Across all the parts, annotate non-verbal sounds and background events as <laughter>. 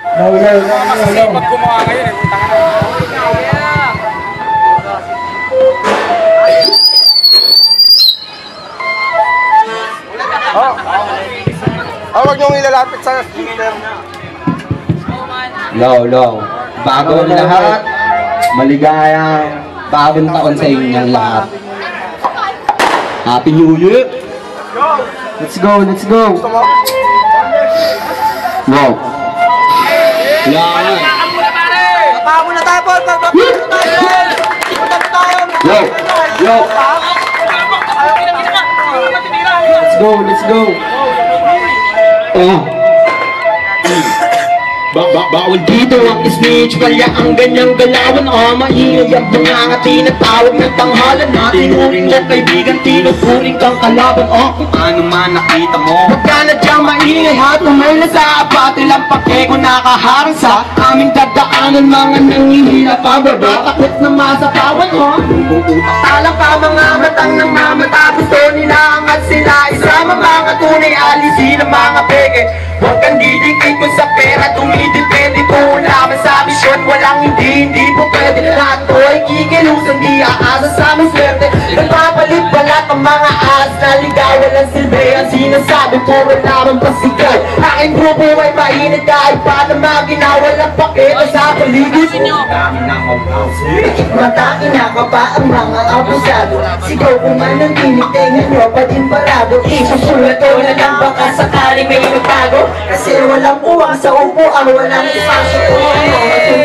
No, no, no, no, no. Pag gumawa ngayon, eh, utang na. Oh. Oh, wag niyong ilalapit sa speaker. Low, low. Bago ang lahat, maligayang bagong taon sa inyong lahat. Happy New Year! Let's go, let's go! Yan! Pako na tayo, Paul. Pako na tayo. Punta tayo. Yo! Yo! Let's go, let's go! Oh! <clears throat> Ba ba bawal dito ang speech Palya ang ganyang galawan. Oh, maingay ang pangangati na tawag ng tanghalan. Tinuring mo kaibigan, tinuturing kang kalaban. Oh, kung ano man nakita mo Huwag ka na diyang maingay ha? Tumay na sa abate lang pake Kung nakaharang sa aming dadaanan. Mga nangihila pababa Takot na masapawan oh Kung utak talang ka mga matang ng mamata Gusto nila angat sila. Isama mga tunay alisin ang mga peke. Huwag kang kung sa pera Dumidepende po lamang sa misyon Walang hindi, hindi po pwede. Lahat po ay kikilusan Di aasa sa aming swerte. Nagpapalit balat ang mga as Naligawan ng silbi? Ang sinasabi puro lamang pasigal Aking grupo ay mainit Kahit pa na maginawa lang pakita sa paligid Mata kinakapa ang mga abusado. Sigaw kung man ang tinig Tengan nyo pa din parado. Isusulat ko na lang baka sakaling may magtago Kasi walang uwang sa upuan Walang espasyo ko ano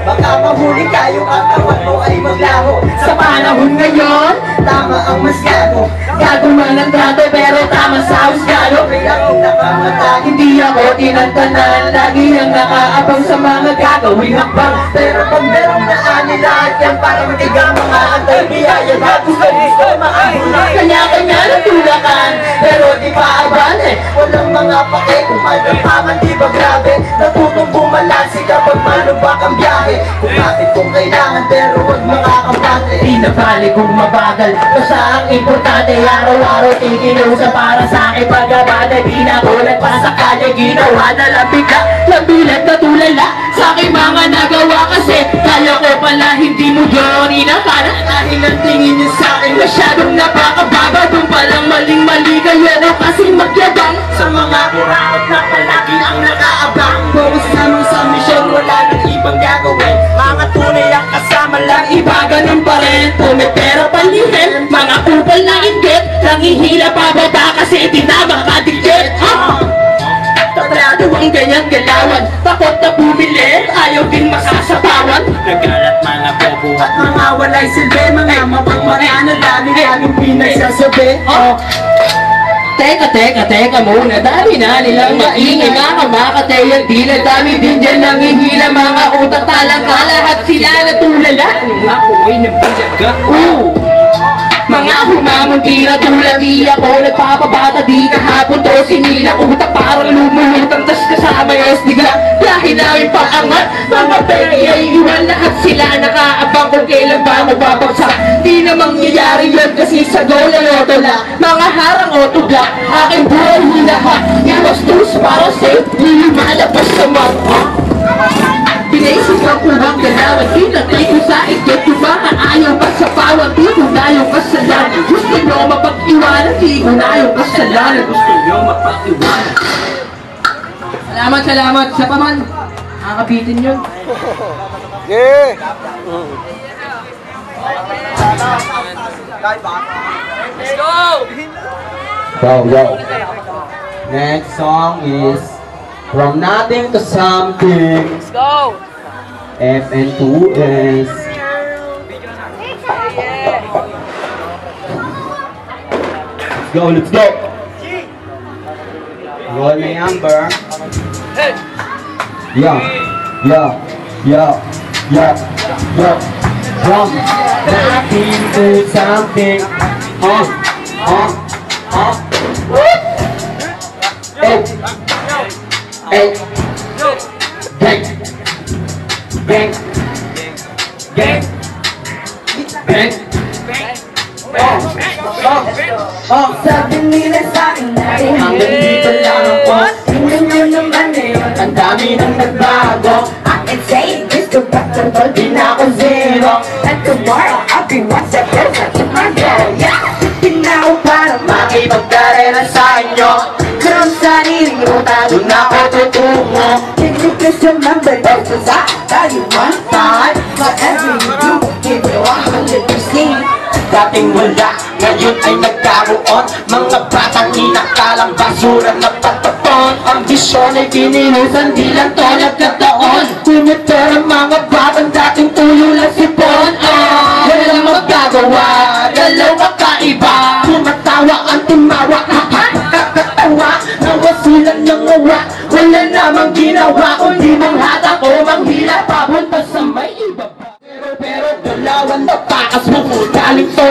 Baka mahuli kayo katawan mo ay maglaho. Sa panahon ngayon Tama ang mas gago. Gago man ang trato pero tama sa husgado Kaya kung nakamata Hindi ako tinantanan Lagi nang nakaabang sa mga gagawing hakbang. Pero pag merong naani lahat yan Para matigang mga antay biyaya Bago sa gusto maahula Kanya-kanya na tulakan Pero di pa aban eh Walang mga pake Kung malapaman di ba grabe? Natutong bumalansi kapag malubak ang biyahe. Kung bakit kung kailangan Pero wag makakampante Di na bali kung mabagal Basta ang importante Araw-araw tiginusa para sa akin Pagkabada di na ko nagpasakali Ginawa na lang bigla Lambilat na tulala Sa aking mga nagawa kasi Kaya ko pala hindi mo yun inakala. Dahil ang tingin niyo sa akin Masyadong napakababa. Doon palang maling-mali kayo na kasi magyabang. Sa mga kurakot na palagi ang nakaabang. Focus naman sa misyon Wala nang ibang gagawin. Mga tunay ang kasama lang Iba ganun pa rin. Kung may pera palihim Mga kupal na inggit. Nangihila pababa kasi tinama ka dikit Ah! Ang ganyang galawan. Takot na bumili Ayaw din masasapawan Nagalat mga bobo At mga walay silbi Mga mapagmarana Lagi laging pinagsasabi Oh. Teka, teka, teka muna. Dami na nilang maingay Mga kamakatay ang tila. Dami din dyan nangihila Mga utak. Talangka Lahat sila natulala. Mga kuway ng bilaga Ooh mga humamong tira tulad di ako Nagpapabata di kahapon to sinila Utak parang lumulutang tas kasama yung diga Dahil namin paangat Mga peki ay iwan lahat sila Nakaabang kung kailan ba mababagsak Di na mangyayari yun kasi sa goal ay otola Mga harang o tugla Aking buhay hinaha Iwastos para safe Di lumalabas sa mata Binaisip ang kurang galawan Pinatay ko sa ikot baka ayaw ka sa pawang Yung kasalanan Gusto nyo mapag-iwanan Di ko na yung kasalanan Gusto nyo mapag-iwanan Salamat, salamat Sa paman Nakakabitin yun Yeah. Let's go! Yo, yo. Next song is From Nothing to Something. Let's go! FN2 is Let's go, let's go. Roll my number. Hey! Yeah, yeah, yeah, yeah, yeah. From nothing to something. Uh, uh, uh. Hey, hey, gang, gang, gang, gang. Oh. Sabi nila sa akin na hanggang dito lang ako Tingnan nyo naman ngayon, ang dami nang nagbago I can say to back the di na zero And tomorrow I'll be once a person my girl Yeah, para makipagkarera sa inyo Pero sarili ko, doon ako tutungo Tingnan ko siya man, but that's a lot That you. want fun But every you do, give you a hundred percent Dating wala, ngayon ay nagkaroon. Mga batang inakalang basura na patapon. Ang bisyon ay pinilisan, di lang to nagkataon Tumiter ang mga batang dating tuyo lang sipon. Ah, Walang magagawa, dalawa kaiba Tumatawa ang tumawa, kakatawa Nawa sila ng awa, wala namang ginawa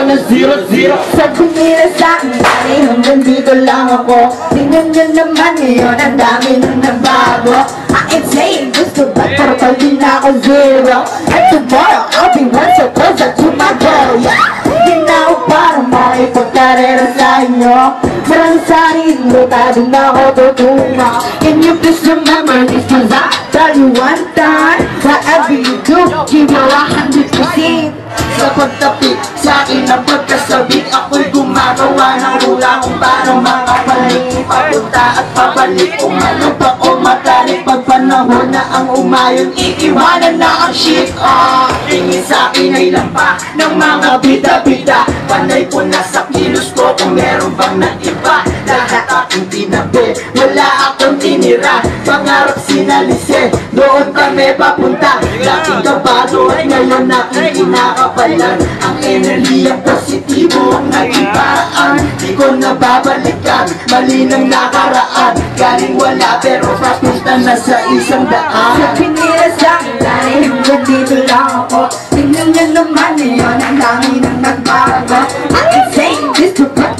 To na zero zero. Sabi nila sa akin, dali hanggang dito lang ako. Tingnan nyo naman ngayon, ang dami nang nabago I ain't saying gusto ba, pero pag di na ako zero And tomorrow, I'll be one step closer to my goal. Yeah. Hindi na ako parang makipagkarera sa inyo. Marang sariling ruta, doon ako tutungo Can you please remember this, cause I tell you one time Whatever you do, give your 100% pagkasabi Ako'y gumagawa ng hula kung paano mga balik Papunta at pabalik Kung ano pa o matalik. Pag panahon na ang umayon Iiwanan na ang shit ah Tingin sa akin ay lampa ng mga bida-bida. Panay ko na sa kilos ko kung meron bang naiba. Lahat aking tinabi, wala akong tinira. Pangarap sinalise, doon kami papunta. Laking kabado at ngayon aking kinakabalan Ang enerhiyang positibo ang naging paraan. Di ko nababalikan, mali ng nakaraan. Galing wala pero papunta na sa isang daan. Sa akin, dahil hanggang dito lang ako. Tingnan nyo naman ngayon, ang dami nang nagbago. I can say this to put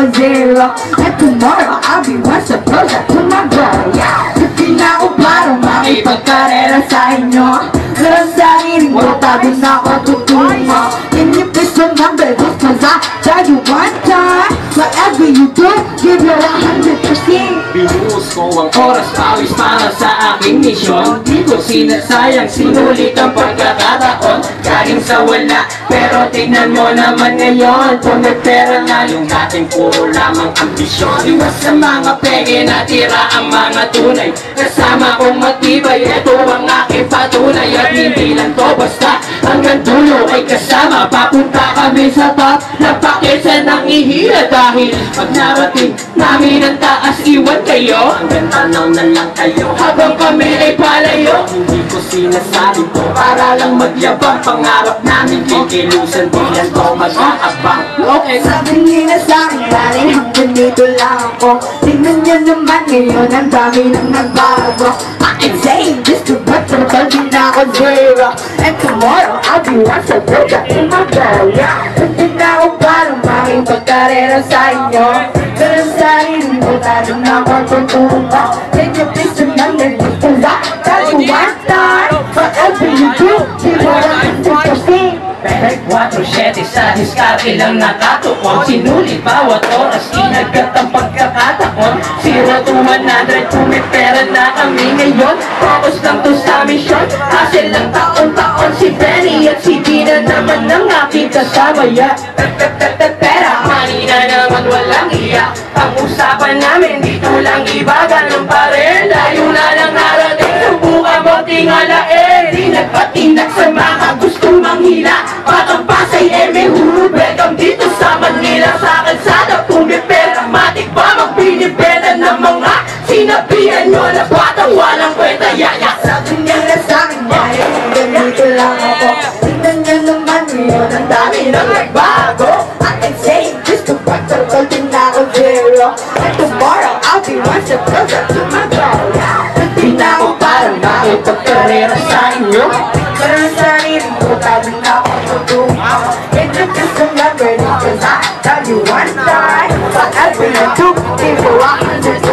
pero golden na ako zero And tomorrow, I'll be one step closer to my goal yeah. Hindi na ako parang makipagkarera sa inyo Pero sa sariling ruta, doon ako tutungo Can you please remember this cause I tell you one time Whatever you do, give your 100% Binuhos ko ang oras pawis para sa aking misyon. Di ko sinasayang sinulit ang pagkakataon. Galing sa wala pero tingnan mo naman ngayon. Kung nagpera na yung ating puro lamang ambisyon. Iwas sa mga pege na tira ang mga tunay. Kasama kong matibay, ito ang aking patunay. At hindi lang to basta hanggang dulo ay kasama. Papunta kami sa top na pakisa ng ihila Dahil pag narating namin ang taas iwan kayo. Hanggang tanaw na lang kayo. Habang kami ay palayo. Hindi ko sinasabi to para lang magyabang Pangarap namin. Kikilusan di lang to mag-aabang Okay, Sabi nila sa akin, dali hanggang dito lang ako. Tingnan nyo naman ngayon, ang dami nang nagbago. I ain't saying this to but pero di na ako zero. And tomorrow, I'll be one step closer to my goal yeah. Ako parang makipagkarera sa inyo. Pero sa sarili ko, talo na ako tutungo Can you please remember this cause I tell you one time Whatever you do, give your 100% Perfect 4-7 sa diskarte lang nakatukon Sinulit bawat oras, inagat ang pagkakatakon 0 to 100, kung may pera na kami ngayon. Focus lang to sa misyon Kasi lang taon-taon si at Dina naman ang aking kasama yeah. Pera, kanina naman walang iya. Ang usapan namin dito lang iba Ganun pa rin, layo na lang narating Subukan mo tingala eh Di nagpatinag sa mga gusto manghila. Batang pasay eh may ako zero And tomorrow, I'll be one step closer to my goal Di na ako parang makipagkarera sa inyo Pero ang sarili ko, tabi na ako tutungo Can you just remember this, cause I tell you one time Whatever you do, give your 100